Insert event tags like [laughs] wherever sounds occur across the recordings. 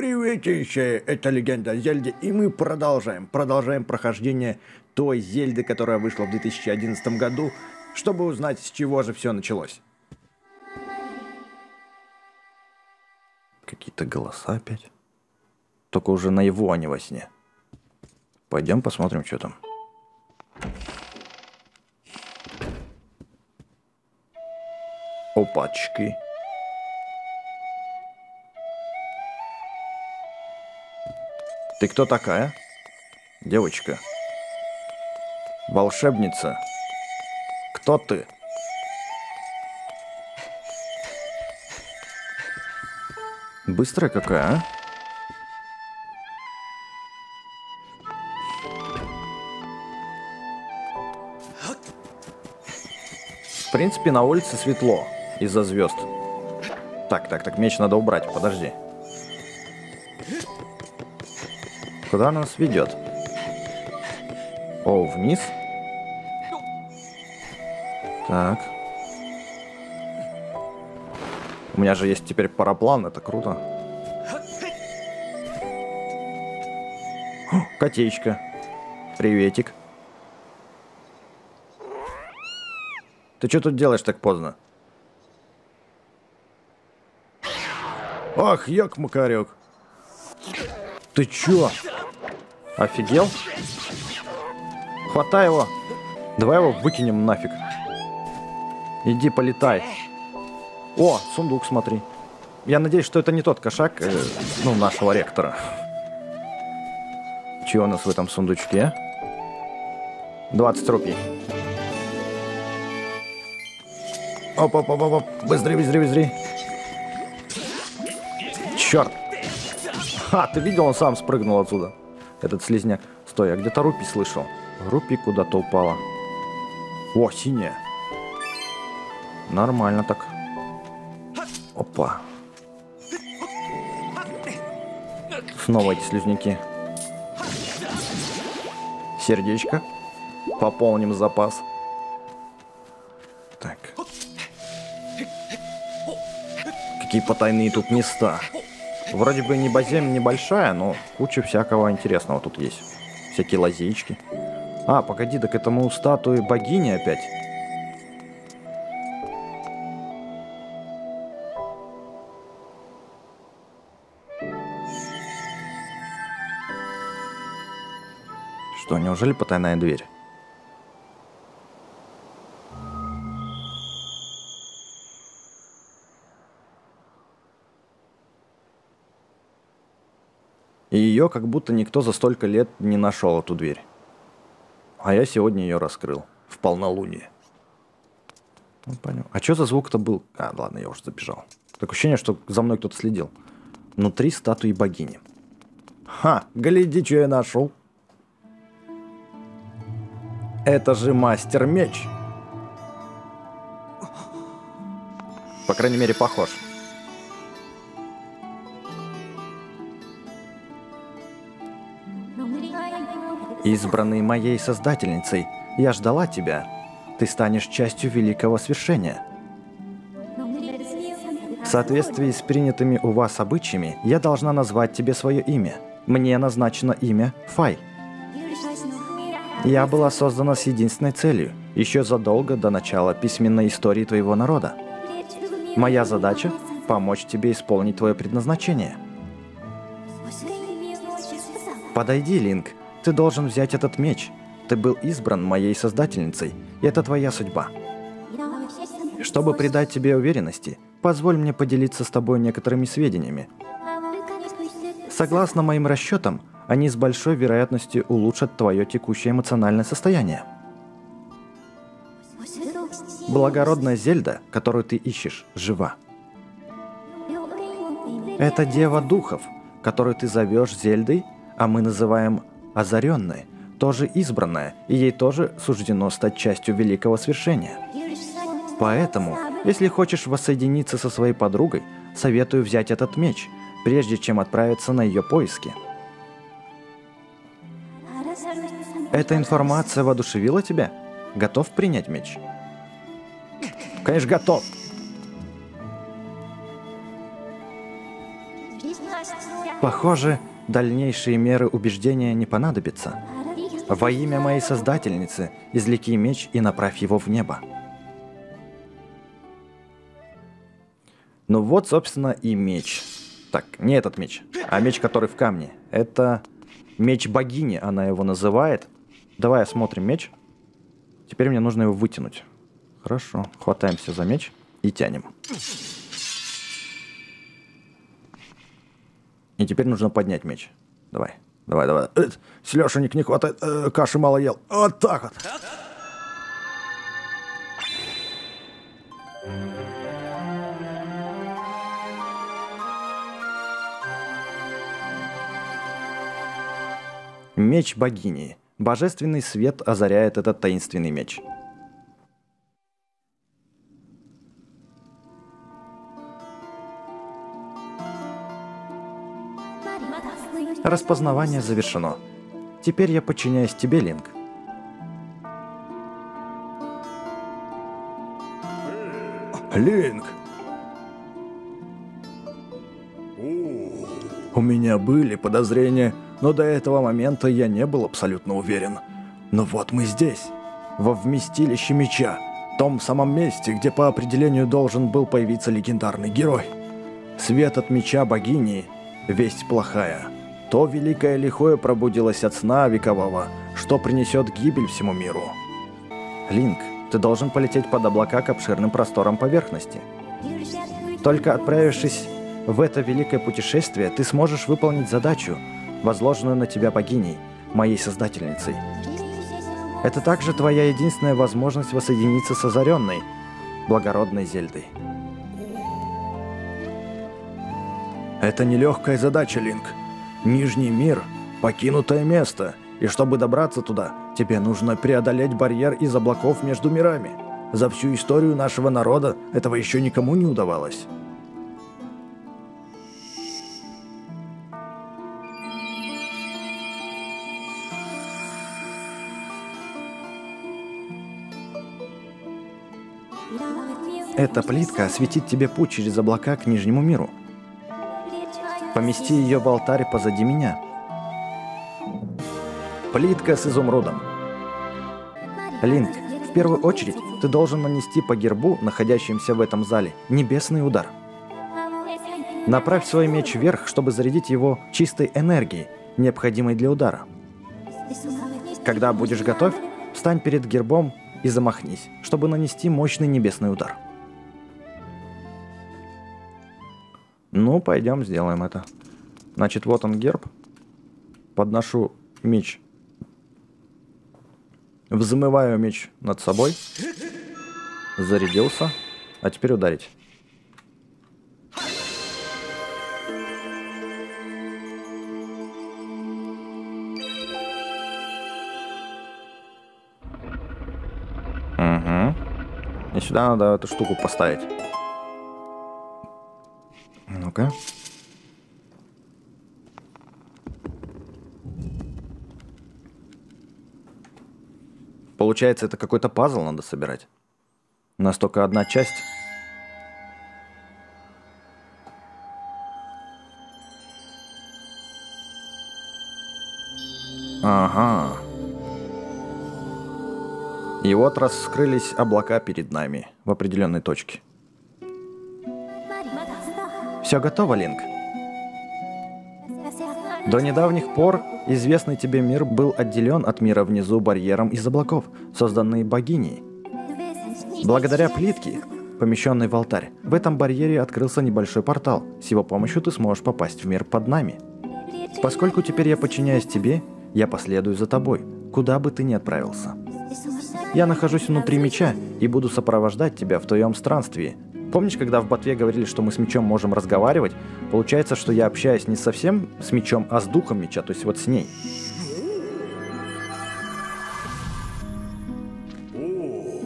Приветище, это легенда о Зельде, и мы продолжаем. Продолжаем прохождение той Зельды, которая вышла в 2011 году, чтобы узнать, с чего же все началось. Какие-то голоса опять. Только уже на его, а не во сне. Пойдем посмотрим, что там. Опачки. Ты кто такая? Девочка. Волшебница. Кто ты? Быстрая какая, а? В принципе, на улице светло из-за звезд. Так, так, так, меч надо убрать, подожди. Куда нас ведет? О, вниз? Так. У меня же есть теперь параплан, это круто. О, котечка. Приветик. Ты что тут делаешь так поздно? Ах, ёк-макарёк. Ты чё? Офигел? Хватай его. Давай его выкинем нафиг. Иди полетай. О, сундук смотри. Я надеюсь, что это не тот кошак, э, ну, нашего ректора. Чего у нас в этом сундучке? 20 рупий. Оп, оп, оп, оп, быстрее, быстрее, быстрее. Черт. Ха, ты видел, он сам спрыгнул отсюда этот слизняк. Стой, я где-то рупи слышал. Рупи куда-то упала. О, синяя. Нормально так. Опа. Снова эти слизняки. Сердечко. Пополним запас. Так. Какие потайные тут места. Вроде бы небозем небольшая, но куча всякого интересного тут есть. Всякие лазейки. А, погоди, так это мы у статуи богини опять. Что, неужели потайная дверь? Ее как будто никто за столько лет не нашел эту дверь. А я сегодня ее раскрыл. В полнолуние. Ну, понял. А что за звук-то был? А, ладно, я уже забежал. Такое ощущение, что за мной кто-то следил. Внутри статуи богини. Ха, гляди, что я нашел. Это же мастер-меч. По крайней мере, похож. Избранный моей Создательницей, я ждала тебя. Ты станешь частью великого свершения. В соответствии с принятыми у вас обычаями, я должна назвать тебе свое имя. Мне назначено имя Фай. Я была создана с единственной целью, еще задолго до начала письменной истории твоего народа. Моя задача – помочь тебе исполнить твое предназначение. Подойди, Линк, ты должен взять этот меч. Ты был избран моей создательницей, и это твоя судьба. Чтобы придать тебе уверенности, позволь мне поделиться с тобой некоторыми сведениями. Согласно моим расчетам, они с большой вероятностью улучшат твое текущее эмоциональное состояние. Благородная Зельда, которую ты ищешь, жива. Это Дева Духов, которую ты зовешь Зельдой, а мы называем озаренной, тоже избранная, и ей тоже суждено стать частью великого свершения. Поэтому, если хочешь воссоединиться со своей подругой, советую взять этот меч, прежде чем отправиться на ее поиски. Эта информация воодушевила тебя? Готов принять меч? Конечно, готов. Похоже, дальнейшие меры убеждения не понадобятся. Во имя моей Создательницы извлеки меч и направь его в небо. Ну вот, собственно, и меч. Так, не этот меч, а меч, который в камне. Это меч богини, она его называет. Давай осмотрим меч. Теперь мне нужно его вытянуть. Хорошо, хватаемся за меч и тянем. И теперь нужно поднять меч. Давай, давай, давай. Э, Селешенек не хватает, э, каши мало ел. Вот так вот. Меч богини. Божественный свет озаряет этот таинственный меч. Распознавание завершено. Теперь я подчиняюсь тебе, Линк. Линк! У меня были подозрения, но до этого момента я не был абсолютно уверен. Но вот мы здесь, во вместилище меча, том самом месте, где по определению должен был появиться легендарный герой. Свет от меча богини – весть плохая – то великое лихое пробудилось от сна векового, что принесет гибель всему миру. Линк, ты должен полететь под облака к обширным просторам поверхности. Только отправившись в это великое путешествие, ты сможешь выполнить задачу, возложенную на тебя богиней, моей создательницей. Это также твоя единственная возможность воссоединиться с озаренной, благородной Зельдой. Это нелегкая задача, Линк. Нижний мир – покинутое место, и чтобы добраться туда, тебе нужно преодолеть барьер из облаков между мирами. За всю историю нашего народа этого еще никому не удавалось. Эта плитка осветит тебе путь через облака к Нижнему миру – Помести ее в алтарь позади меня. Плитка с изумрудом. Линк, в первую очередь ты должен нанести по гербу, находящемуся в этом зале, небесный удар. Направь свой меч вверх, чтобы зарядить его чистой энергией, необходимой для удара. Когда будешь готов, встань перед гербом и замахнись, чтобы нанести мощный небесный удар. Ну, пойдем сделаем это. Значит, вот он герб. Подношу меч. Взмываю меч над собой. Зарядился. А теперь ударить. Угу. И сюда надо эту штуку поставить. Ну-ка. Получается, это какой-то пазл надо собирать. У нас только одна часть. Ага. И вот раскрылись облака перед нами в определенной точке. Все готово, Линк. До недавних пор известный тебе мир был отделен от мира внизу барьером из облаков, созданный богиней. Благодаря плитке, помещенной в алтарь, в этом барьере открылся небольшой портал. С его помощью ты сможешь попасть в мир под нами. Поскольку теперь я подчиняюсь тебе, я последую за тобой, куда бы ты ни отправился. Я нахожусь внутри меча и буду сопровождать тебя в твоем странстве, Помнишь, когда в ботве говорили, что мы с мечом можем разговаривать? Получается, что я общаюсь не совсем с мечом, а с духом меча, то есть вот с ней.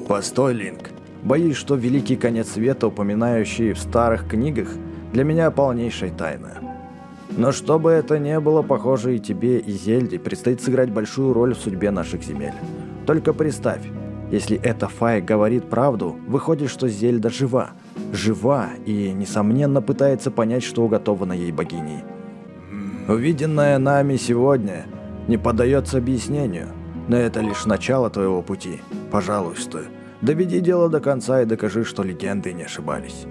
Постой, Линк. Боюсь, что великий конец света, упоминающий в старых книгах, для меня полнейшая тайна. Но чтобы это не было похоже и тебе, и Зельде, предстоит сыграть большую роль в судьбе наших земель. Только представь, Если эта Фай говорит правду, выходит, что Зельда жива. Жива и, несомненно, пытается понять, что уготовано ей богиней. Увиденное нами сегодня не поддается объяснению, но это лишь начало твоего пути. Пожалуйста, доведи дело до конца и докажи, что легенды не ошибались.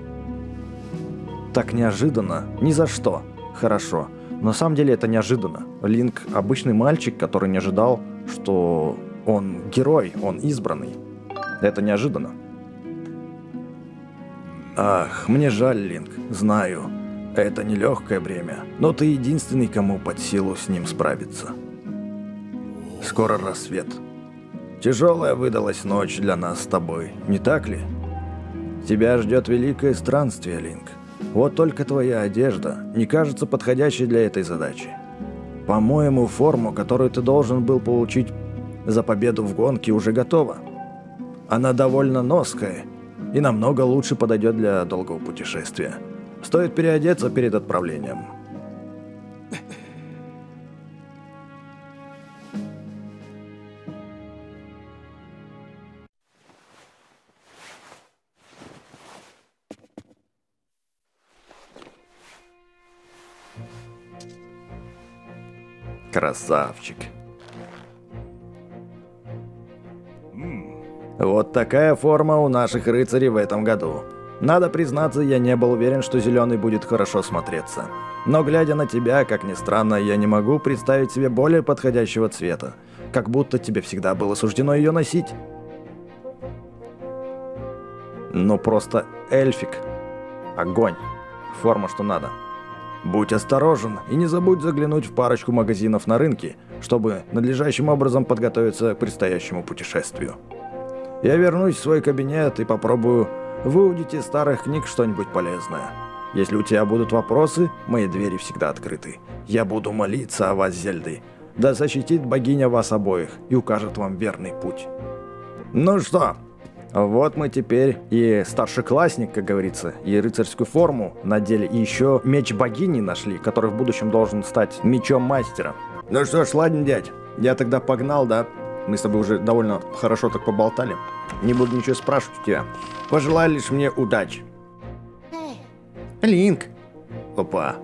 Так неожиданно? Ни за что. Хорошо. На самом деле это неожиданно. Линк обычный мальчик, который не ожидал, что он герой, он избранный. Это неожиданно. Ах, мне жаль, Линк, знаю. Это нелегкое бремя, но ты единственный, кому под силу с ним справиться. Скоро рассвет. Тяжелая выдалась ночь для нас с тобой, не так ли? Тебя ждет великое странствие, Линк. Вот только твоя одежда не кажется подходящей для этой задачи. По-моему, форму, которую ты должен был получить за победу в гонке, уже готова. Она довольно ноская и намного лучше подойдет для долгого путешествия. Стоит переодеться перед отправлением. Красавчик. Вот такая форма у наших рыцарей в этом году. Надо признаться, я не был уверен, что зеленый будет хорошо смотреться. Но глядя на тебя, как ни странно, я не могу представить себе более подходящего цвета. Как будто тебе всегда было суждено ее носить. Ну просто эльфик. Огонь. Форма, что надо. Будь осторожен и не забудь заглянуть в парочку магазинов на рынке, чтобы надлежащим образом подготовиться к предстоящему путешествию. Я вернусь в свой кабинет и попробую выудить из старых книг что-нибудь полезное. Если у тебя будут вопросы, мои двери всегда открыты. Я буду молиться о вас, Зельды. Да защитит богиня вас обоих и укажет вам верный путь. Ну что, вот мы теперь и старшеклассник, как говорится, и рыцарскую форму надели, и еще меч богини нашли, который в будущем должен стать мечом мастера. Ну что ж, ладно, дядь, я тогда погнал, да? Мы с тобой уже довольно хорошо так поболтали. Не буду ничего спрашивать у тебя. Пожелай лишь мне удачи. Линк. Опа.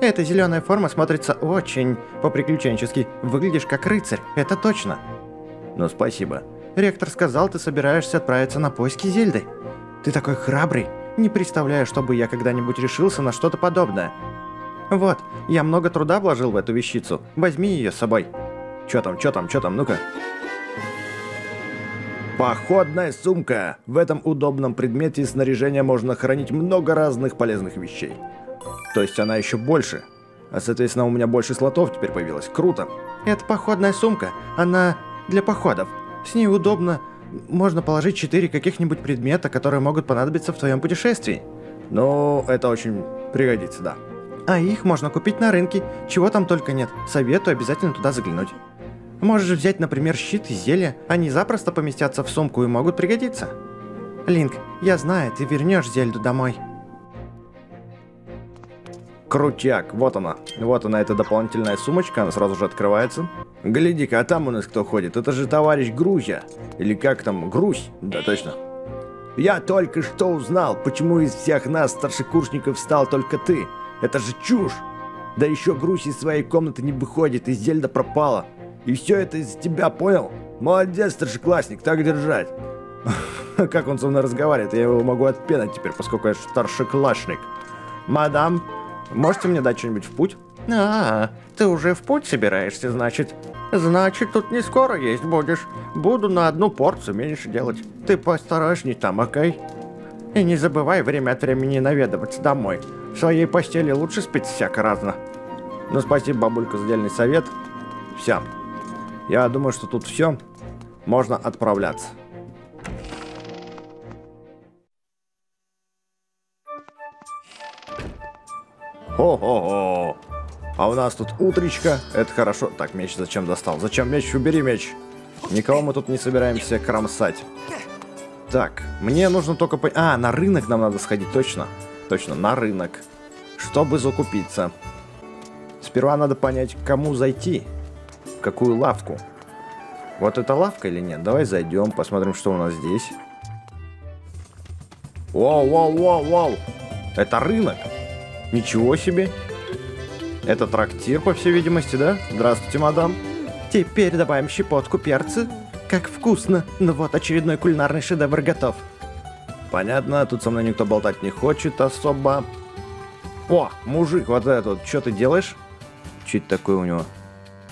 Эта зеленая форма смотрится очень по-приключенчески. Выглядишь как рыцарь, это точно. Ну, спасибо. Ректор сказал, ты собираешься отправиться на поиски Зельды. Ты такой храбрый. Не представляю, чтобы я когда-нибудь решился на что-то подобное. Вот, я много труда вложил в эту вещицу. Возьми ее с собой. Чё там, чё там, чё там, ну-ка. Походная сумка. В этом удобном предмете снаряжения можно хранить много разных полезных вещей. То есть она еще больше. А соответственно у меня больше слотов теперь появилось. Круто. Это походная сумка. Она для походов. С ней удобно. Можно положить четыре каких-нибудь предмета, которые могут понадобиться в твоем путешествии. Ну, это очень пригодится, да. А их можно купить на рынке, чего там только нет. Советую обязательно туда заглянуть. Можешь взять, например, щит и зелье. Они запросто поместятся в сумку и могут пригодиться. Линк, я знаю, ты вернешь Зельду домой. Крутяк, вот она. Вот она, эта дополнительная сумочка, она сразу же открывается. Гляди-ка, а там у нас кто ходит? Это же товарищ Грузя. Или как там, Грусь? Да, точно. Я только что узнал, почему из всех нас, старшекурсников, стал только ты. Это же чушь! Да еще Грусь из своей комнаты не выходит, и Зельда пропала. И все это из тебя, понял? Молодец, старшеклассник, так держать. [laughs] Как он со мной разговаривает, я его могу отпенать теперь, поскольку я старшеклассник. Мадам, можете мне дать что-нибудь в путь? А, ты уже в путь собираешься, значит? Значит, тут не скоро есть будешь. Буду на одну порцию меньше делать. Ты посторожней там, окей? И не забывай время от времени наведываться домой. Своей постели лучше спить всяко разно. Ну, спасибо, бабулька, за дельный совет. Все. Я думаю, что тут все. Можно отправляться. Хо-хо-хо. А у нас тут утречка. Это хорошо. Так, меч зачем достал? Зачем меч? Убери меч. Никого мы тут не собираемся кромсать. Так, мне нужно только... По... А, на рынок нам надо сходить, точно. Точно, на рынок. Чтобы закупиться. Сперва надо понять, к кому зайти. Какую лавку? Вот это лавка или нет? Давай зайдем, посмотрим, что у нас здесь. Вау, вау, вау, вау. Это рынок. Ничего себе. Это трактир, по всей видимости, да? Здравствуйте, мадам. Теперь добавим щепотку перца. Как вкусно. Ну вот, очередной кулинарный шедевр готов. Понятно, тут со мной никто болтать не хочет особо. О, мужик, вот этот, что ты делаешь? Это такое у него?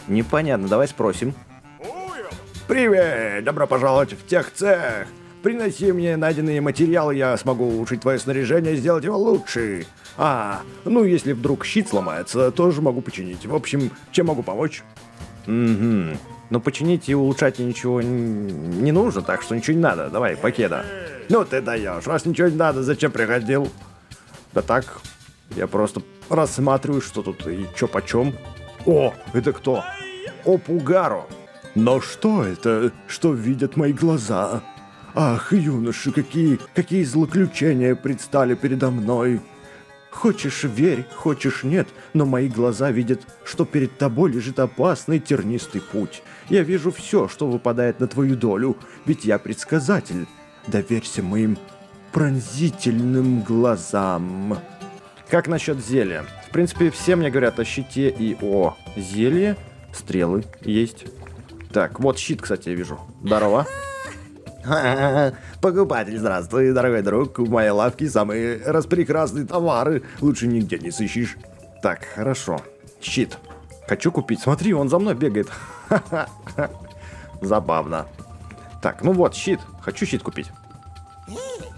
Непонятно, давай спросим. Привет! Добро пожаловать в тех цех! Приноси мне найденные материалы, я смогу улучшить твое снаряжение и сделать его лучше. А, ну если вдруг щит сломается, тоже могу починить. В общем, чем могу помочь? Угу. Но починить и улучшать ничего не нужно, так что ничего не надо. Давай, покеда. Ну ты даешь, раз ничего не надо, зачем приходил? Да так, я просто рассматриваю, что тут и чё почем. О, это кто? О, Пугаро. Но что это, что видят мои глаза? Ах, юноши, какие, какие злоключения предстали передо мной. Хочешь верь, хочешь нет, но мои глаза видят, что перед тобой лежит опасный тернистый путь. Я вижу все, что выпадает на твою долю, ведь я предсказатель. Доверься моим пронзительным глазам. Как насчет зелья? В принципе, все мне говорят о щите и о зелье. Стрелы есть. Так, вот щит, кстати, я вижу. Здорово. [laughs] Покупатель, здравствуй, дорогой друг. В моей лавке самые распрекрасные товары. Лучше нигде не сыщешь. Так, хорошо. Щит. Хочу купить. Смотри, он за мной бегает. Забавно. Так, ну вот, щит. Хочу щит купить.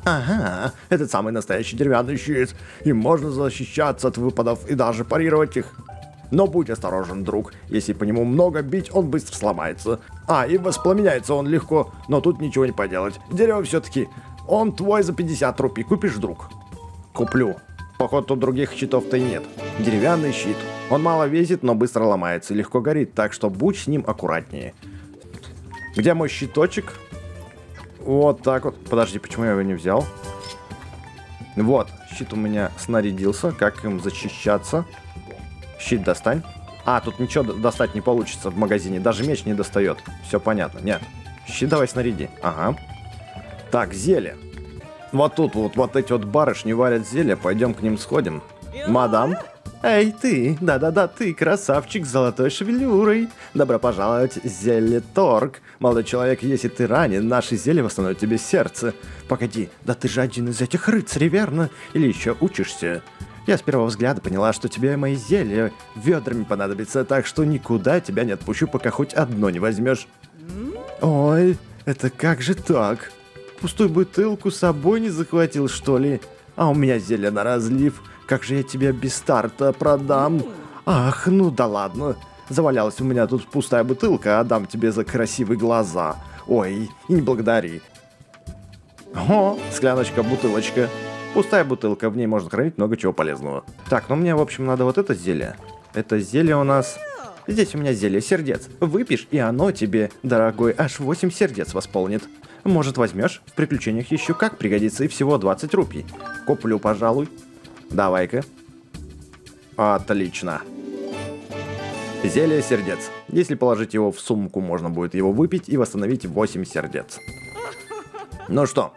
Ага, этот самый настоящий деревянный щит. Им можно защищаться от выпадов и даже парировать их. Но будь осторожен, друг. Если по нему много бить, он быстро сломается. А, и воспламеняется он легко, но тут ничего не поделать. Дерево все-таки. Он твой за 50 рупий. Купишь, друг? Куплю. Походу, тут других щитов-то и нет. Деревянный щит. Он мало весит, но быстро ломается и легко горит, так что будь с ним аккуратнее. Где мой щиточек? Вот так вот. Подожди, почему я его не взял? Вот, щит у меня снарядился. Как им защищаться? Щит достань. А, тут ничего достать не получится в магазине. Даже меч не достает. Все понятно. Нет. Щит давай снаряди. Ага. Так, зелье. Вот тут вот, вот эти вот барышни варят зелье. Пойдем к ним сходим. Мадам? Эй, ты! Да-да-да, ты, красавчик с золотой шевелюрой! Добро пожаловать, зелье Торг! Молодой человек, если ты ранен, наши зелья восстановят тебе сердце. Погоди, да ты же один из этих рыцарей, верно? Или еще учишься? Я с первого взгляда поняла, что тебе мои зелья ведрами понадобятся, так что никуда тебя не отпущу, пока хоть одно не возьмешь. Ой, это как же так? Пустую бутылку с собой не захватил, что ли? А у меня зелье на разлив. Как же я тебя без старта продам? Ах, ну да ладно. Завалялась у меня тут пустая бутылка, отдам тебе за красивые глаза. Ой, и не благодари. О, скляночка, бутылочка. Пустая бутылка, в ней можно хранить много чего полезного. Так, ну мне, в общем, надо вот это зелье. Это зелье у нас... Здесь у меня зелье сердец. Выпьешь, и оно тебе, дорогой, аж 8 сердец восполнит. Может, возьмешь? В приключениях еще как пригодится, и всего 20 рупий. Куплю, пожалуй. Давай-ка. Отлично. Зелье сердец. Если положить его в сумку, можно будет его выпить и восстановить 8 сердец. Ну что,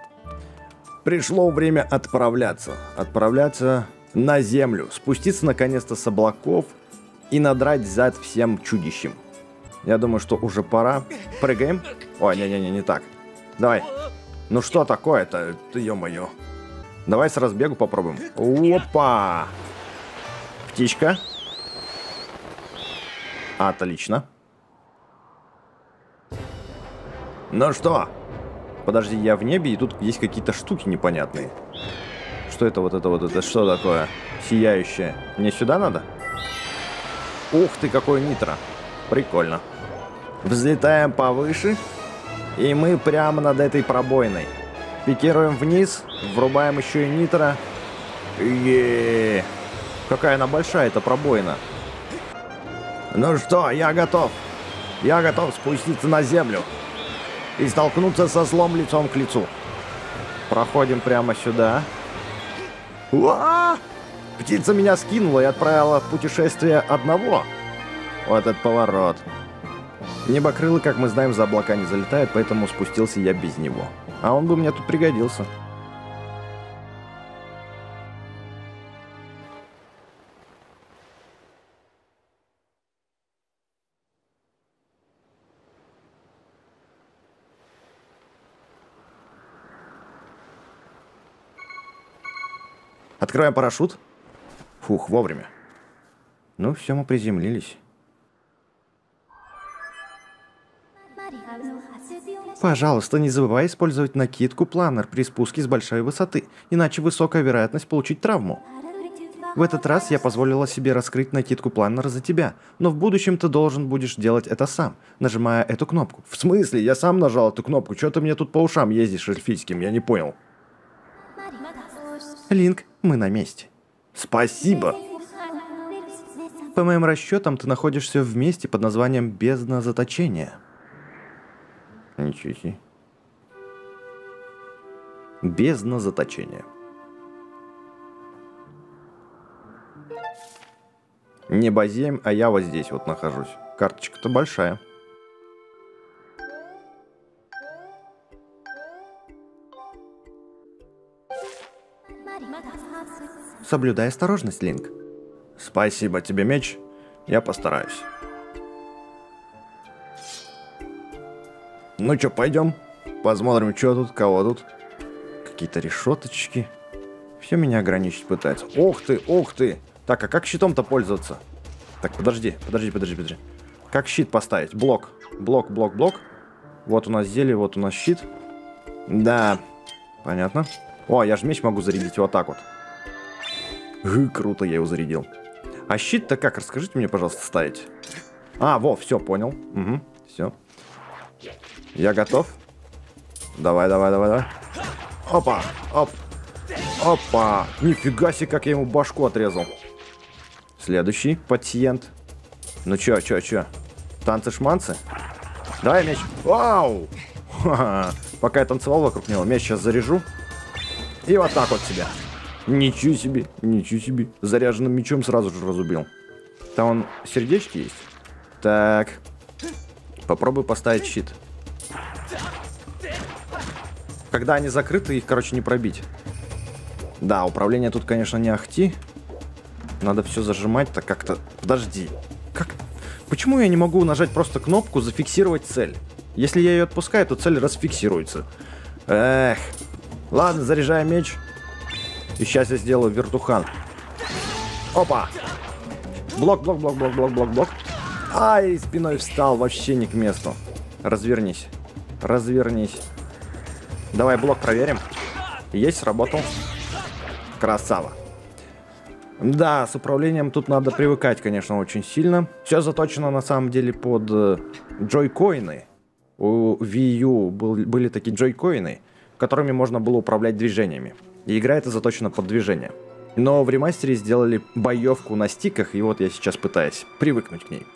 Пришло время отправляться. Отправляться на землю. Спуститься наконец-то с облаков и надрать зад всем чудищем. Я думаю, что уже пора. Прыгаем. Ой, не-не-не, не так. Давай. Ну что такое-то? Ты, ё-моё. Давай с разбегу попробуем. Опа! Птичка. Отлично. Ну что, Подожди, я в небе, и тут есть какие-то штуки непонятные. Что это вот это вот это? Что такое? Сияющее. Мне сюда надо? Ух ты, какой нитро. Прикольно. Взлетаем повыше. И мы прямо над этой пробойной. Пикируем вниз, врубаем еще и нитро. Еее. Какая она большая, эта пробоина. Ну что, я готов. Я готов спуститься на землю и столкнуться со злом лицом к лицу. Проходим прямо сюда. Уа! Птица меня скинула и отправила в путешествие одного. Вот этот поворот. Небокрылы, как мы знаем, за облака не залетают, поэтому спустился я без него. А он бы мне тут пригодился. Открываем парашют. Фух, вовремя. Ну, все, мы приземлились. Пожалуйста, не забывай использовать накидку планер при спуске с большой высоты, иначе высокая вероятность получить травму. В этот раз я позволила себе раскрыть накидку планера за тебя, но в будущем ты должен будешь делать это сам, нажимая эту кнопку. В смысле? Я сам нажал эту кнопку. Чё ты мне тут по ушам ездишь эльфийским? Я не понял. Линк, мы на месте. Спасибо. По моим расчетам, ты находишься в месте под названием «Бездна заточения». Ничего себе. Бездна заточения. Не базеем, а я вот здесь вот нахожусь. Карточка-то большая. Соблюдай осторожность, Линк. Спасибо тебе, меч. Я постараюсь. Ну чё, пойдем? Посмотрим, что тут, кого тут. Какие-то решеточки. Все меня ограничить пытается. Ух ты, ух ты! Так, а как щитом-то пользоваться? Так, подожди, подожди, подожди, подожди. Как щит поставить? Блок. Блок, блок, блок. Вот у нас зелье, вот у нас щит. Да. Понятно. О, я же меч могу зарядить вот так вот. Гы, круто, я его зарядил. А щит-то как? Расскажите мне, пожалуйста, ставить. А, во, все, понял. Угу, все. Я готов. Давай, давай, давай, давай. Опа, оп. Опа. Нифига себе, как я ему башку отрезал. Следующий пациент. Ну чё, чё, чё? Танцы-шманцы? Давай меч. Вау! [laughs] Пока я танцевал вокруг него, меч сейчас заряжу. И вот так вот себя. Ничего себе, ничего себе. Заряженным мечом сразу же разубил. Там он сердечки есть? Так. Попробуй поставить щит. Когда они закрыты, их, короче, не пробить. Да, управление тут, конечно, не ахти. Надо все зажимать так как-то... Подожди. Как... Почему я не могу нажать просто кнопку «Зафиксировать цель»? Если я ее отпускаю, то цель расфиксируется. Эх. Ладно, заряжаем меч. И сейчас я сделаю вертухан. Опа! Блок, блок, блок, блок, блок, блок, блок. Ай, спиной встал, вообще не к месту. Развернись. Развернись. Давай блок проверим. Есть, сработал. Красава. Да, с управлением тут надо привыкать, конечно, очень сильно. Все заточено на самом деле под э, джойкоины. У Wii U был, были такие джойкоины, которыми можно было управлять движениями. И игра эта заточена под движение. Но в ремастере сделали боевку на стиках, и вот я сейчас пытаюсь привыкнуть к ней.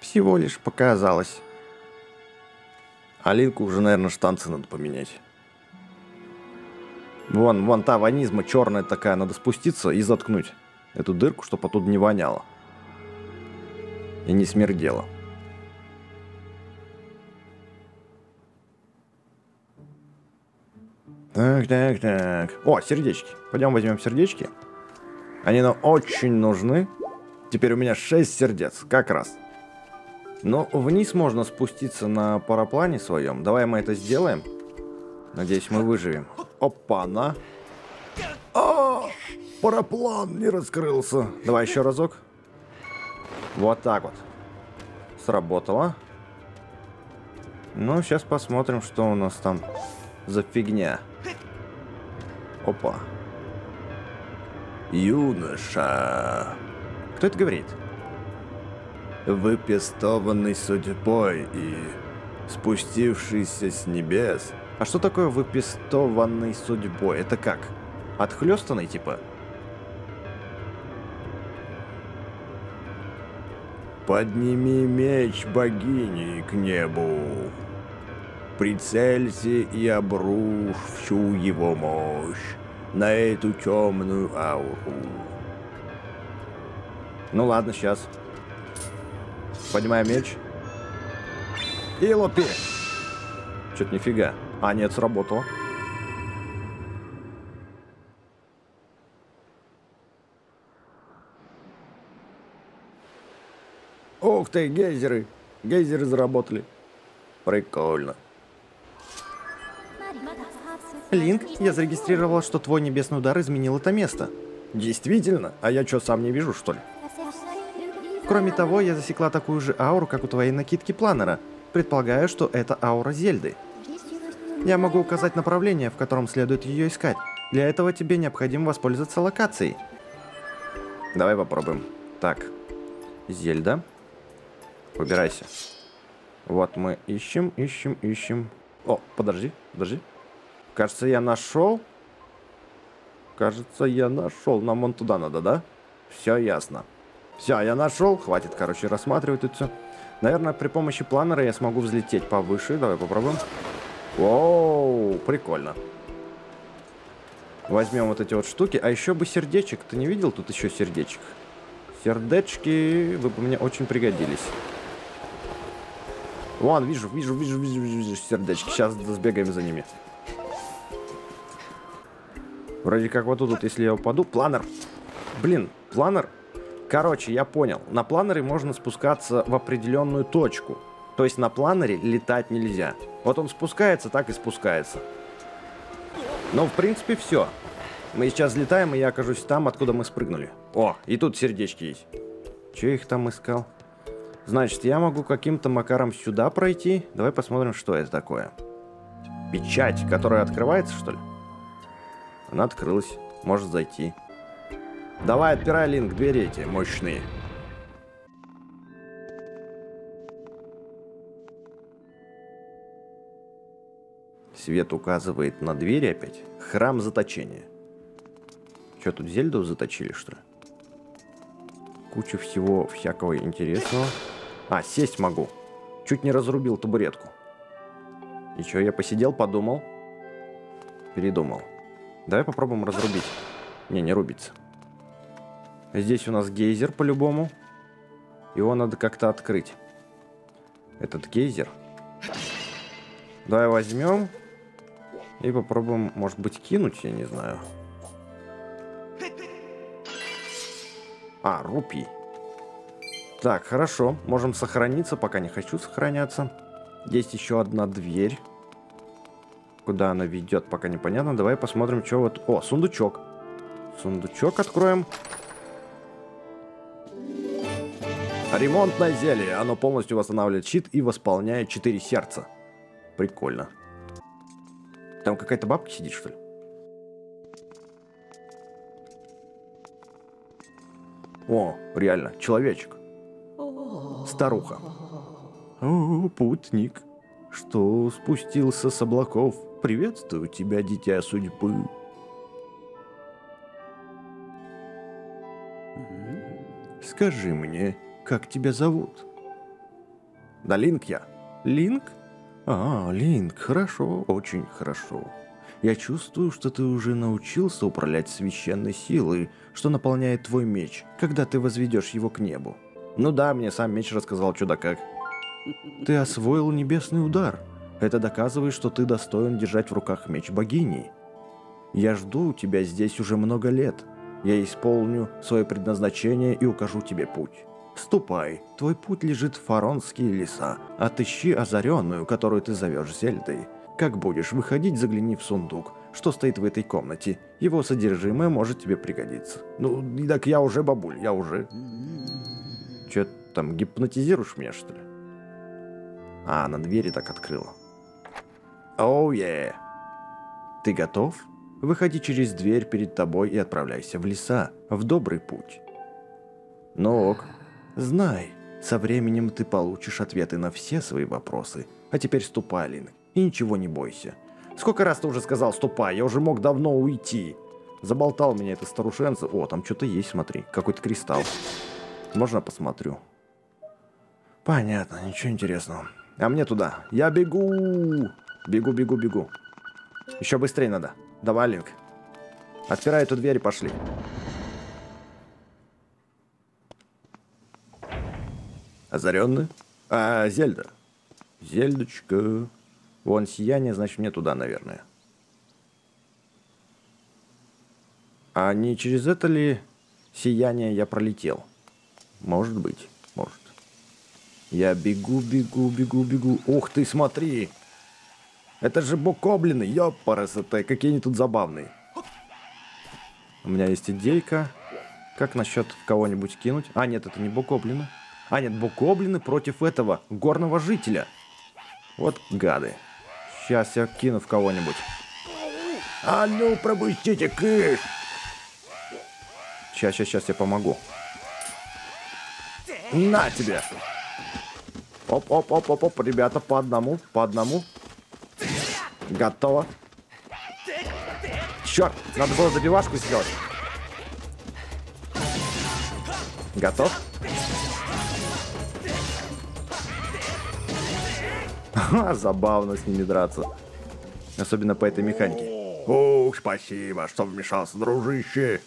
Всего лишь показалось. Алинку уже, наверное, штанцы надо поменять. Вон, вон та ванизма черная такая, надо спуститься и заткнуть эту дырку, чтобы оттуда не воняло. И не смердело. Так, так, так. О, сердечки. Пойдем возьмем сердечки. Они нам очень нужны. Теперь у меня 6 сердец, как раз. Но вниз можно спуститься на параплане своем. Давай мы это сделаем. Надеюсь, мы выживем. Опа-на. А, параплан не раскрылся. Давай еще разок. Вот так вот. Сработало. Ну, сейчас посмотрим, что у нас там за фигня. Опа. Юноша. Кто это говорит? Выпестованный судьбой и спустившийся с небес. А что такое выпестованный судьбой? Это как? Отхлестанный типа? Подними меч богини к небу. Прицелься и обрушь всю его мощь на эту темную ауру. Ну ладно, сейчас. Поднимаем меч. И лупи. Чё-то нифига. А, нет, сработало. Ух ты, гейзеры. Гейзеры заработали. Прикольно. Линк, я зарегистрировал, что твой небесный удар изменил это место. Действительно? А я что, сам не вижу, что ли? Кроме того, я засекла такую же ауру, как у твоей накидки планера. Предполагаю, что это аура Зельды. Я могу указать направление, в котором следует ее искать. Для этого тебе необходимо воспользоваться локацией. Давай попробуем. Так. Зельда. Выбирайся. Вот мы ищем, ищем, ищем. О, подожди, подожди. Кажется, я нашел. Кажется, я нашел. Нам вон туда надо, да? Все ясно. Все, я нашел. Хватит, короче, рассматривать тут все. Наверное, при помощи планера я смогу взлететь повыше. Давай попробуем. Оу, прикольно. Возьмем вот эти вот штуки. А еще бы сердечек. Ты не видел тут еще сердечек? Сердечки вы бы мне очень пригодились. Вон, вижу, вижу, вижу, вижу, вижу сердечки. Сейчас сбегаем за ними. Вроде как вот тут, если я упаду... Планер! Блин, планер... Короче, я понял. На планере можно спускаться в определенную точку. То есть на планере летать нельзя. Вот он спускается, так и спускается. Но, в принципе, все. Мы сейчас взлетаем, и я окажусь там, откуда мы спрыгнули. О, и тут сердечки есть. Че их там искал? Значит, я могу каким-то макаром сюда пройти. Давай посмотрим, что это такое. Печать, которая открывается, что ли? Она открылась. Может зайти. Давай, отпирай, Линк, двери эти мощные. Свет указывает на двери опять. Храм заточения. Что, тут Зельду заточили, что ли? Куча всего всякого интересного. А, сесть могу. Чуть не разрубил табуретку. И что, я посидел, подумал. Передумал. Давай попробуем разрубить. Не, не рубится. Здесь у нас гейзер по-любому. Его надо как-то открыть. Этот гейзер. Давай возьмем. И попробуем, может быть, кинуть, я не знаю. А, рупий. Так, хорошо. Можем сохраниться, пока не хочу сохраняться. Есть еще одна дверь. Куда она ведет, пока непонятно. Давай посмотрим, что вот... О, сундучок. Сундучок откроем. Ремонтное зелье. Оно полностью восстанавливает щит и восполняет 4 сердца. Прикольно. Там какая-то бабка сидит, что ли? О, реально, человечек. Старуха. О, путник, что спустился с облаков. Приветствую тебя, дитя судьбы. Скажи мне, как тебя зовут? Да Линк я. Линк? А, Линк, хорошо, очень хорошо. Я чувствую, что ты уже научился управлять священной силой, что наполняет твой меч, когда ты возведешь его к небу. Ну да, мне сам меч рассказал чудо Ты освоил небесный удар. Это доказывает, что ты достоин держать в руках меч богини. Я жду тебя здесь уже много лет. Я исполню свое предназначение и укажу тебе путь. Ступай, твой путь лежит в фаронские леса. Отыщи озаренную, которую ты зовешь Зельдой. Как будешь выходить, загляни в сундук, что стоит в этой комнате. Его содержимое может тебе пригодиться. Ну, так я уже бабуль, я уже... Чё Там гипнотизируешь меня, что ли? А, на двери так открыла. Оу, oh, yeah. Ты готов? Выходи через дверь перед тобой и отправляйся в леса, в добрый путь. Ну ок. Знай, со временем ты получишь ответы на все свои вопросы. А теперь ступай, Лин, и ничего не бойся. Сколько раз ты уже сказал «ступай», я уже мог давно уйти. Заболтал меня это старушенце. О, там что-то есть, смотри, какой-то кристалл. Можно посмотрю? Понятно, ничего интересного. А мне туда. Я бегу. Бегу, бегу, бегу. Еще быстрее надо. Давай, Линк. Отпирай эту дверь и пошли. Озаренный? А, Зельда. Зельдочка. Вон сияние, значит, мне туда, наверное. А не через это ли сияние я пролетел? Может быть, может. Я бегу, бегу, бегу, бегу. Ух ты, смотри! Это же букоблины, ёпарасоте, какие они тут забавные. У меня есть идейка. Как насчет кого-нибудь кинуть? А, нет, это не букоблины. А, нет, букоблины против этого, горного жителя. Вот гады. Сейчас я кину в кого-нибудь. А ну, пропустите, кыш! Сейчас, сейчас, сейчас я помогу. На тебе! Оп, оп, оп, оп, оп, ребята, по одному, по одному. Готово. Черт, надо было забивашку сделать. Готов? [laughs] Забавно с ними драться. Особенно по этой механике. Ух, спасибо, что вмешался, дружище.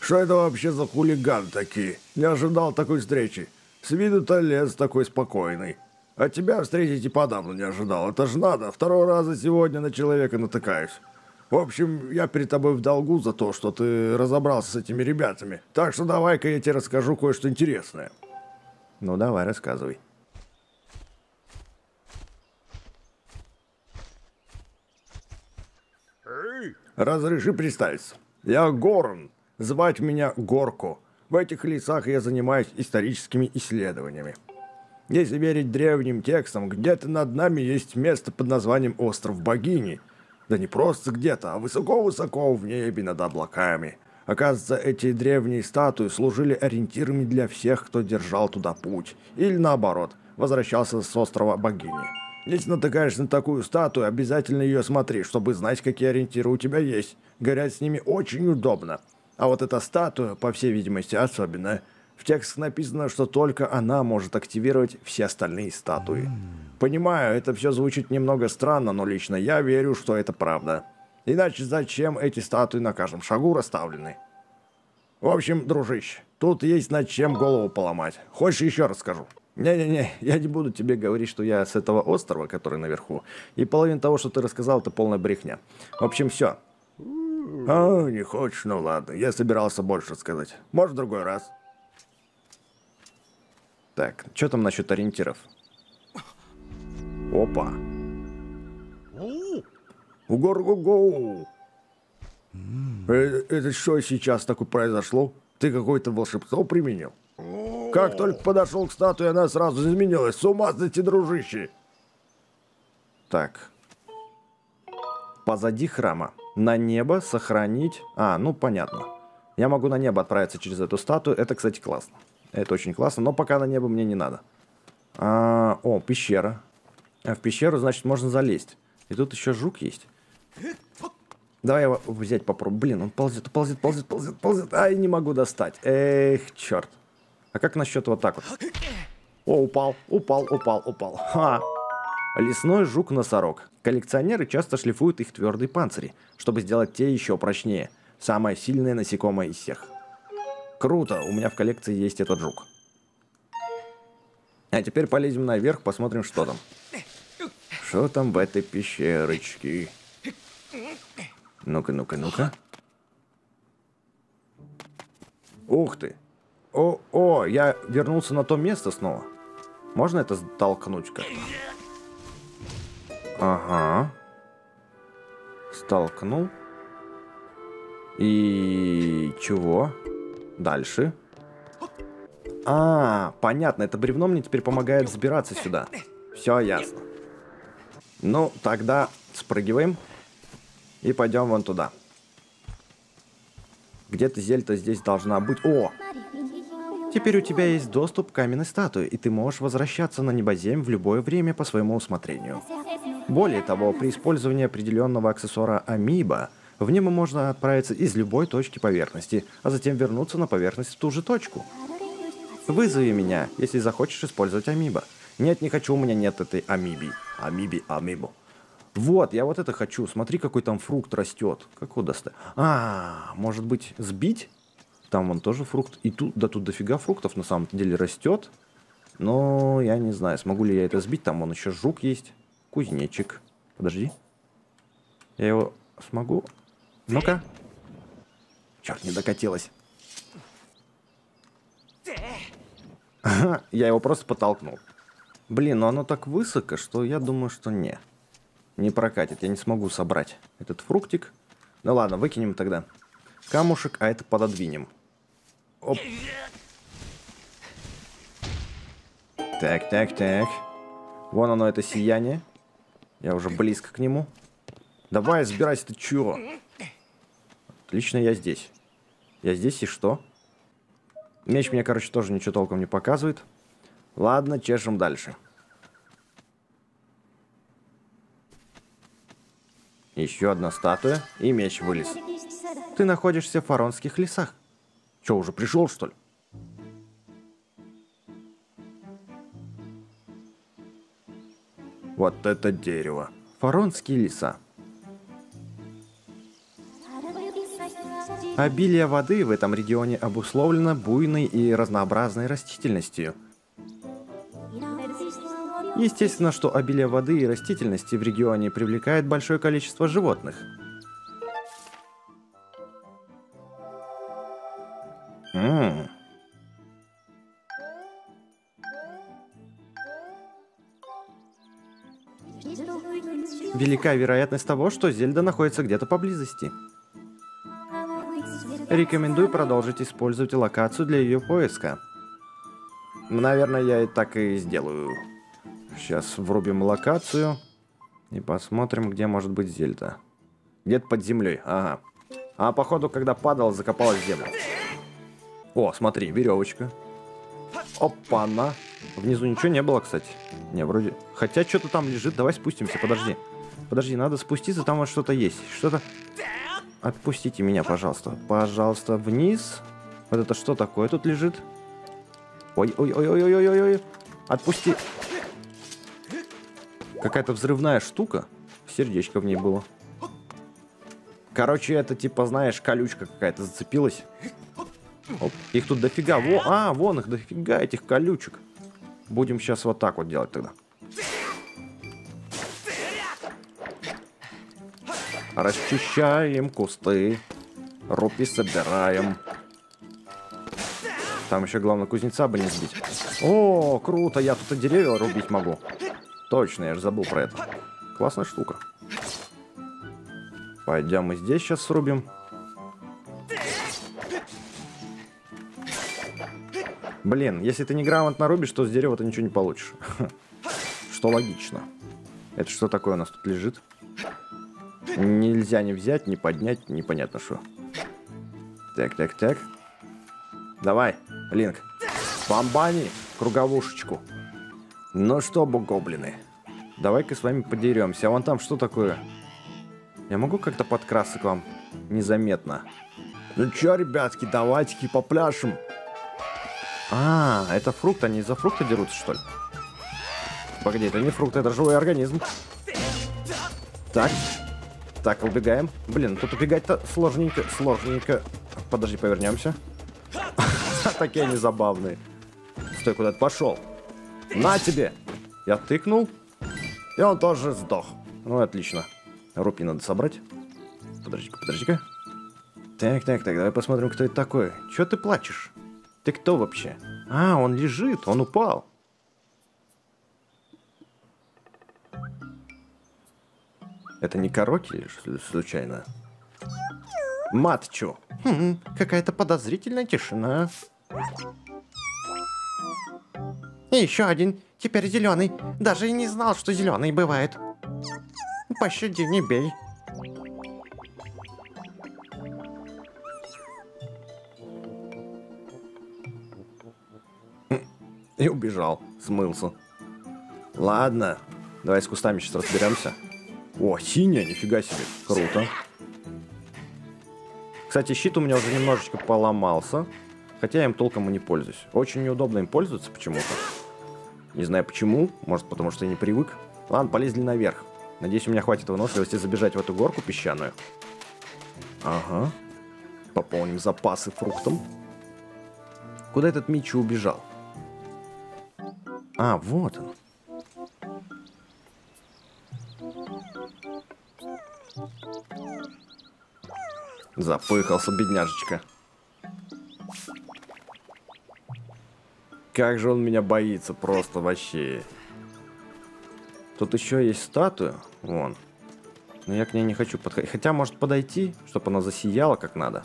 Что это вообще за хулиган такие? Не ожидал такой встречи. С виду-то лес такой спокойный. А тебя встретить и подавно не ожидал. Это ж надо. Второй раза сегодня на человека натыкаюсь. В общем, я перед тобой в долгу за то, что ты разобрался с этими ребятами. Так что давай-ка я тебе расскажу кое-что интересное. Ну давай, рассказывай. Разреши представиться. Я Горн. Звать меня Горко. В этих лесах я занимаюсь историческими исследованиями. Если верить древним текстам, где-то над нами есть место под названием Остров Богини. Да не просто где-то, а высоко-высоко в небе над облаками. Оказывается, эти древние статуи служили ориентирами для всех, кто держал туда путь. Или наоборот, возвращался с острова Богини. Если натыкаешься на такую статую, обязательно ее смотри, чтобы знать, какие ориентиры у тебя есть. Горять с ними очень удобно. А вот эта статуя, по всей видимости, особенная – в текстах написано, что только она может активировать все остальные статуи. Понимаю, это все звучит немного странно, но лично я верю, что это правда. Иначе зачем эти статуи на каждом шагу расставлены? В общем, дружище, тут есть над чем голову поломать. Хочешь еще расскажу? Не-не-не, я не буду тебе говорить, что я с этого острова, который наверху, и половина того, что ты рассказал, это полная брехня. В общем, все. А, не хочешь? Ну ладно, я собирался больше рассказать. Может, в другой раз. Так, что там насчет ориентиров? Опа. Угор-го-го! Э, это что сейчас такое произошло? Ты какое-то волшебство применил? Как только подошел к статуе, она сразу изменилась. С ума сойти, дружище! Так. Позади храма. На небо сохранить... А, ну понятно. Я могу на небо отправиться через эту статую. Это, кстати, классно. Это очень классно, но пока на небо мне не надо. А, о, пещера. А в пещеру, значит, можно залезть. И тут еще жук есть. Давай его взять попробую. Блин, он ползет, ползет, ползет, ползет, ползет. Ай, не могу достать. Эх, черт. А как насчет вот так вот? О, упал, упал, упал, упал. Ха! Лесной жук-носорог. Коллекционеры часто шлифуют их твердые панцири, чтобы сделать те еще прочнее. Самое сильное насекомое из всех. Круто, у меня в коллекции есть этот жук. А теперь полезем наверх, посмотрим, что там. Что там в этой пещерочке? Ну-ка, ну-ка, ну-ка. Ух ты. О, о, я вернулся на то место снова. Можно это толкнуть как-то? Ага. Столкнул. И чего? Дальше. А, понятно, это бревно мне теперь помогает взбираться сюда. Все ясно. Ну, тогда спрыгиваем и пойдем вон туда. Где-то зельта здесь должна быть. О! Теперь у тебя есть доступ к каменной статуе, и ты можешь возвращаться на небозем в любое время по своему усмотрению. Более того, при использовании определенного аксессуара Амиба, в нем можно отправиться из любой точки поверхности, а затем вернуться на поверхность в ту же точку. Вызови меня, если захочешь использовать Амиба. Нет, не хочу, у меня нет этой Амиби. Амиби, Амибу. Вот, я вот это хочу. Смотри, какой там фрукт растет. Как достать? А, может быть, сбить? Там вон тоже фрукт. И тут, да тут дофига фруктов на самом деле растет. Но я не знаю, смогу ли я это сбить. Там вон еще жук есть. Кузнечик. Подожди. Я его смогу? Ну-ка. Черт, не докатилась. Я его просто потолкнул. Блин, ну оно так высоко, что я думаю, что не. Не прокатит, я не смогу собрать этот фруктик. Ну ладно, выкинем тогда камушек, а это пододвинем. Оп. Так, так, так. Вон оно, это сияние. Я уже близко к нему. Давай, сбирайся, ты чё? Отлично, я здесь. Я здесь и что? Меч мне, короче, тоже ничего толком не показывает. Ладно, чешем дальше. Еще одна статуя, и меч вылез. Ты находишься в фаронских лесах. Че, уже пришел, что ли? Вот это дерево. Фаронские леса. Обилие воды в этом регионе обусловлено буйной и разнообразной растительностью. Естественно, что обилие воды и растительности в регионе привлекает большое количество животных – М Велика вероятность того, что Зельда находится где-то поблизости. Рекомендую продолжить использовать локацию для ее поиска. Наверное, я и так и сделаю. Сейчас врубим локацию и посмотрим, где может быть Зельда. Где-то под землей, ага. А походу, когда падал, закопалась землю. О, смотри, веревочка. Опа-на. Внизу ничего не было, кстати. Не, вроде... Хотя что-то там лежит. Давай спустимся, подожди. Подожди, надо спуститься, там вот что-то есть. Что-то... Отпустите меня, пожалуйста. Пожалуйста, вниз. Вот это что такое тут лежит? Ой-ой-ой-ой-ой-ой-ой. Отпусти. Какая-то взрывная штука. Сердечко в ней было. Короче, это типа, знаешь, колючка какая-то зацепилась. Оп. Их тут дофига. Во, а, вон их дофига, этих колючек. Будем сейчас вот так вот делать тогда. Расчищаем кусты. Рупи собираем. Там еще главное кузнеца бы не сбить. О, круто, я тут и деревья рубить могу. Точно, я же забыл про это. Классная штука. Пойдем мы здесь сейчас срубим. Блин, если ты неграмотно рубишь, то с дерева ты ничего не получишь. [laughs] Что логично. Это что такое у нас тут лежит? Нельзя не взять, не поднять, непонятно что. Так, так, так. Давай, Линк. Бомбани круговушечку. Ну что, гоблины, давай-ка с вами подеремся. А вон там что такое? Я могу как-то подкрасться вам незаметно? Ну чё, ребятки, давайте-ка попляшем. А, это фрукт, они из-за фрукта дерутся, что ли? Погоди, это не фрукт, это живой организм. Так. Так, убегаем. Блин, тут убегать-то сложненько, сложненько. Подожди, повернемся. [laughs] Такие они забавные. Стой, куда ты пошел? На тебе! Я тыкнул, и он тоже сдох. Ну, отлично. Рупи надо собрать. Подожди-ка, подожди-ка. Так, так, так, давай посмотрим, кто это такой. Чего ты плачешь? Ты кто вообще? А, он лежит, он упал. Это не Кароки случайно? Матчу. Хм, какая-то подозрительная тишина. И еще один, теперь зеленый. Даже и не знал, что зеленый бывает. Пощади, не бей. И убежал, смылся. Ладно, давай с кустами сейчас разберемся. О, синяя, нифига себе, круто. Кстати, щит у меня уже немножечко поломался. Хотя я им толком и не пользуюсь. Очень неудобно им пользоваться почему-то. Не знаю почему. Может, потому что я не привык. Ладно, полезли наверх. Надеюсь, у меня хватит выносливости забежать в эту горку песчаную. Ага. Пополним запасы фруктом. Куда этот Мичи убежал? А, вот он. Запыхался, бедняжечка. Как же он меня боится, просто вообще. Тут еще есть статуя, вон. Но я к ней не хочу подходить. Хотя, может подойти, чтобы она засияла как надо.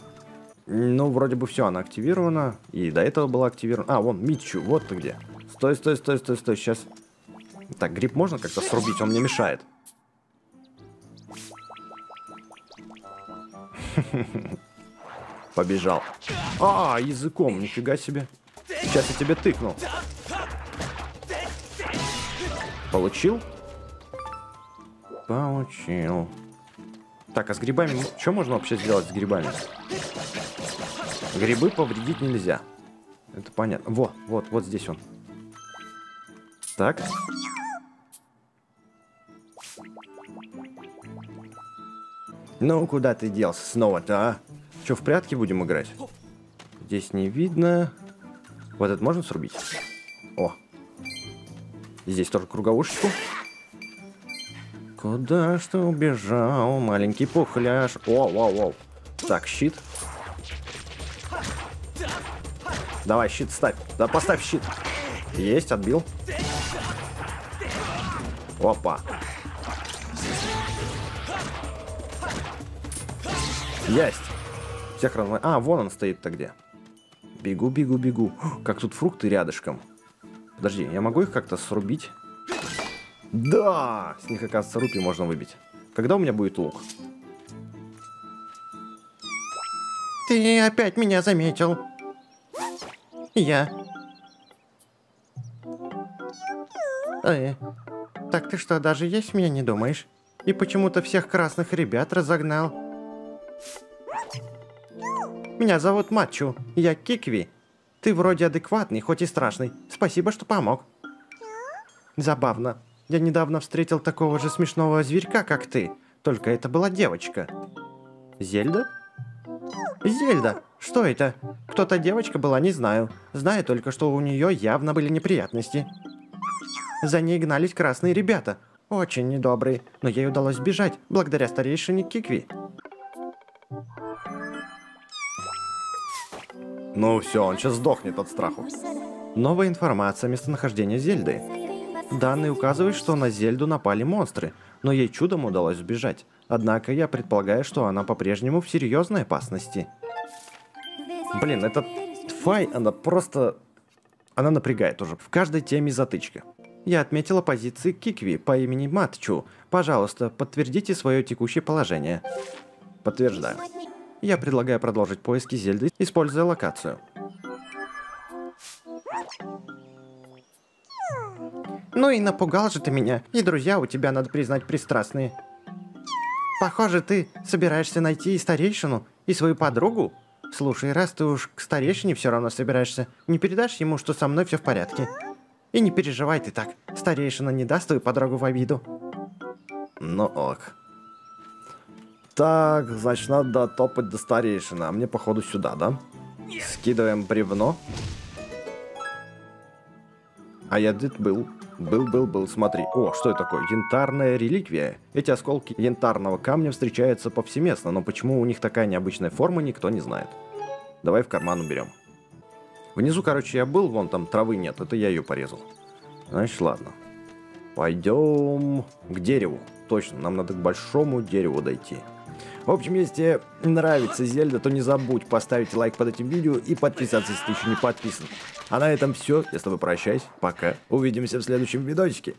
Ну, вроде бы все, она активирована. И до этого была активирована. А, вон, Митчу, вот ты где. Стой, стой, стой, стой, стой, сейчас. Так, гриб можно как-то срубить, он мне мешает. [laughs] Побежал. А, языком, нифига себе. Сейчас я тебе тыкну. Получил? Получил. Так, а с грибами... Что можно вообще сделать с грибами? Грибы повредить нельзя. Это понятно. Во, вот, вот здесь он. Так. Ну, куда ты делся снова-то, а? Что, в прятки будем играть? Здесь не видно. Вот это можно срубить? О. Здесь тоже круговушечку. Куда что убежал маленький пухляш? О, вау, вау. Так, щит. Давай, щит ставь. Да поставь щит. Есть, отбил. Опа. Есть. Всех разно... А, вон он стоит-то где. Бегу, бегу, бегу. Как тут фрукты рядышком. Подожди, я могу их как-то срубить? Да! С них, оказывается, рупи можно выбить. Когда у меня будет лук? Ты опять меня заметил. Я. Э, так ты что, даже есть меня не думаешь? И почему-то всех красных ребят разогнал. Меня зовут Матчу, я Кикви. Ты вроде адекватный, хоть и страшный. Спасибо, что помог. Забавно. Я недавно встретил такого же смешного зверька, как ты. Только это была девочка. Зельда? Зельда! Что это? Кто-то девочка была, не знаю. Знаю только, что у нее явно были неприятности. За ней гнались красные ребята. Очень недобрые. Но ей удалось сбежать, благодаря старейшине Кикви. Ну все, он сейчас сдохнет от страху. Новая информация о местонахождении Зельды. Данные указывают, что на Зельду напали монстры, но ей чудом удалось сбежать. Однако я предполагаю, что она по-прежнему в серьезной опасности. Блин, эта Фай, она просто... Она напрягает уже. В каждой теме затычка. Я отметила позиции Кикви по имени Матчу. Пожалуйста, подтвердите свое текущее положение. Подтверждаю. Я предлагаю продолжить поиски Зельды, используя локацию. Ну и напугал же ты меня. И друзья у тебя, надо признать, пристрастные. Похоже, ты собираешься найти и старейшину, и свою подругу. Слушай, раз ты уж к старейшине все равно собираешься, не передашь ему, что со мной все в порядке? И не переживай ты так, старейшина не даст твою подругу в обиду. Ну ок. Так, значит, надо топать до старейшины. А мне, походу, сюда, да? Скидываем бревно. А я тут был. Был, был, был, смотри. О, что это такое? Янтарная реликвия. Эти осколки янтарного камня встречаются повсеместно, но почему у них такая необычная форма, никто не знает. Давай в карман уберем. Внизу, короче, я был, вон там травы нет, это я ее порезал. Значит, ладно. Пойдем к дереву. Точно, нам надо к большому дереву дойти. В общем, если нравится Зельда, то не забудь поставить лайк под этим видео и подписаться, если ты еще не подписан. А на этом все. Я с тобой прощаюсь. Пока. Увидимся в следующем видосике.